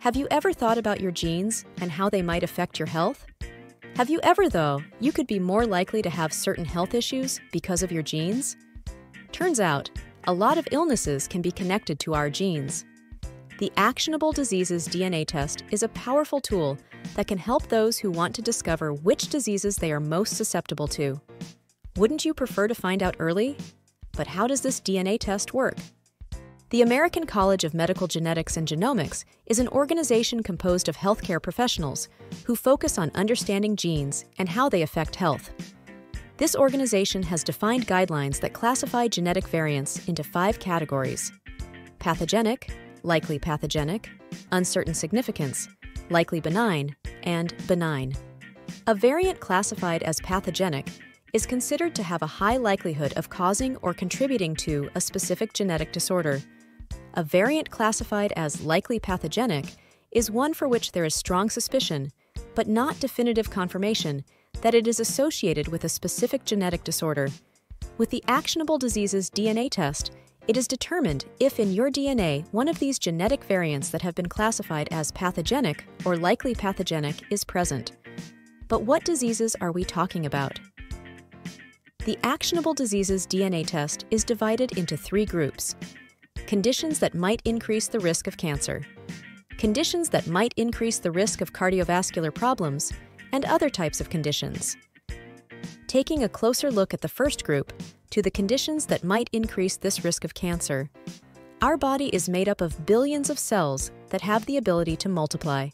Have you ever thought about your genes and how they might affect your health? Have you ever, though, you could be more likely to have certain health issues because of your genes? Turns out, a lot of illnesses can be connected to our genes. The Actionable Diseases DNA test is a powerful tool that can help those who want to discover which diseases they are most susceptible to. Wouldn't you prefer to find out early? But how does this DNA test work? The American College of Medical Genetics and Genomics is an organization composed of healthcare professionals who focus on understanding genes and how they affect health. This organization has defined guidelines that classify genetic variants into five categories pathogenic, likely pathogenic, uncertain significance, likely benign, and benign. A variant classified as pathogenic is considered to have a high likelihood of causing or contributing to a specific genetic disorder a variant classified as likely pathogenic is one for which there is strong suspicion, but not definitive confirmation, that it is associated with a specific genetic disorder. With the Actionable Diseases DNA test, it is determined if in your DNA one of these genetic variants that have been classified as pathogenic or likely pathogenic is present. But what diseases are we talking about? The Actionable Diseases DNA test is divided into three groups conditions that might increase the risk of cancer, conditions that might increase the risk of cardiovascular problems, and other types of conditions. Taking a closer look at the first group, to the conditions that might increase this risk of cancer, our body is made up of billions of cells that have the ability to multiply.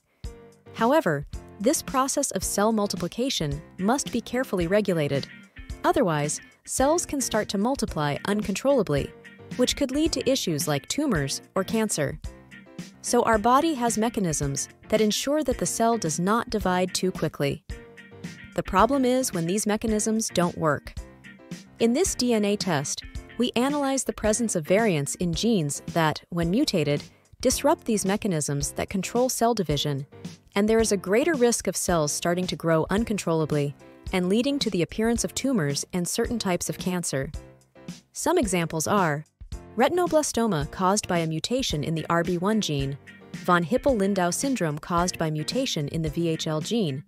However, this process of cell multiplication must be carefully regulated. Otherwise, cells can start to multiply uncontrollably which could lead to issues like tumors or cancer. So our body has mechanisms that ensure that the cell does not divide too quickly. The problem is when these mechanisms don't work. In this DNA test, we analyze the presence of variants in genes that, when mutated, disrupt these mechanisms that control cell division, and there is a greater risk of cells starting to grow uncontrollably and leading to the appearance of tumors and certain types of cancer. Some examples are retinoblastoma caused by a mutation in the RB1 gene, von Hippel-Lindau syndrome caused by mutation in the VHL gene,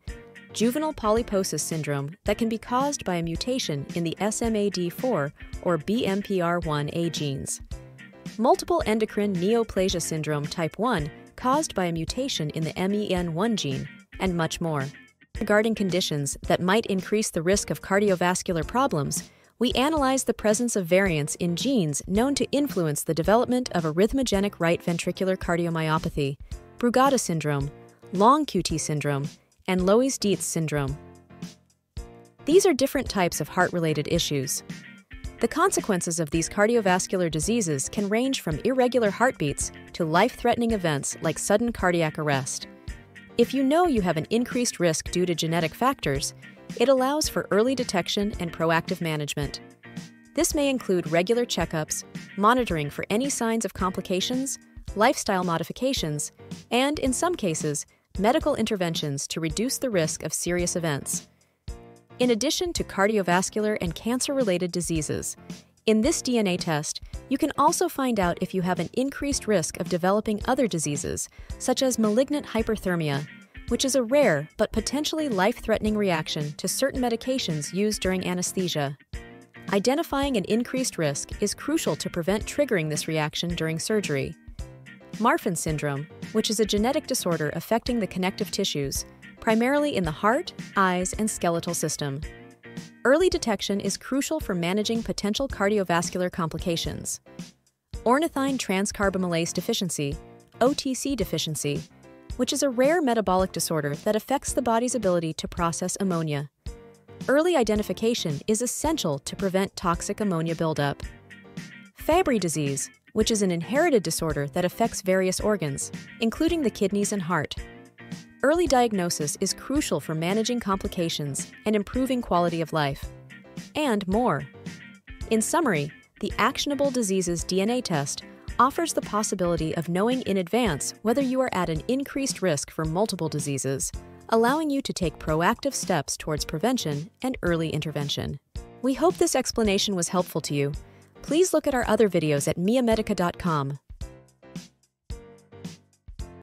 juvenile polyposis syndrome that can be caused by a mutation in the SMAD4 or BMPR1A genes, multiple endocrine neoplasia syndrome type 1 caused by a mutation in the MEN1 gene, and much more. Regarding conditions that might increase the risk of cardiovascular problems, we analyze the presence of variants in genes known to influence the development of arrhythmogenic right ventricular cardiomyopathy, Brugada syndrome, long QT syndrome, and Loeys-Dietz syndrome. These are different types of heart-related issues. The consequences of these cardiovascular diseases can range from irregular heartbeats to life-threatening events like sudden cardiac arrest. If you know you have an increased risk due to genetic factors, it allows for early detection and proactive management. This may include regular checkups, monitoring for any signs of complications, lifestyle modifications, and, in some cases, medical interventions to reduce the risk of serious events. In addition to cardiovascular and cancer related diseases, in this DNA test, you can also find out if you have an increased risk of developing other diseases, such as malignant hyperthermia which is a rare but potentially life threatening reaction to certain medications used during anesthesia. Identifying an increased risk is crucial to prevent triggering this reaction during surgery. Marfan syndrome, which is a genetic disorder affecting the connective tissues, primarily in the heart, eyes, and skeletal system. Early detection is crucial for managing potential cardiovascular complications. Ornithine transcarbamylase deficiency, OTC deficiency, which is a rare metabolic disorder that affects the body's ability to process ammonia. Early identification is essential to prevent toxic ammonia buildup. Fabry disease, which is an inherited disorder that affects various organs, including the kidneys and heart. Early diagnosis is crucial for managing complications and improving quality of life. And more. In summary, the Actionable Diseases DNA test offers the possibility of knowing in advance whether you are at an increased risk for multiple diseases, allowing you to take proactive steps towards prevention and early intervention. We hope this explanation was helpful to you. Please look at our other videos at meamedica.com